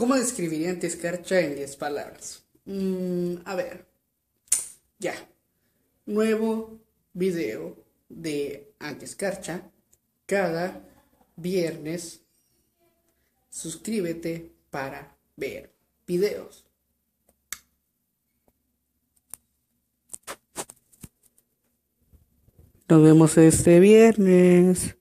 ¿Cómo describiría Antiescarcha en 10 palabras? Mm, a ver, ya. Nuevo video de Antiescarcha cada viernes. Suscríbete para ver videos. Nos vemos este viernes.